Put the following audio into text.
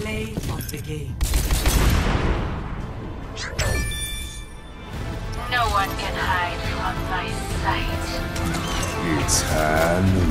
Play of the game. No one can hide from my sight. It's Hanu.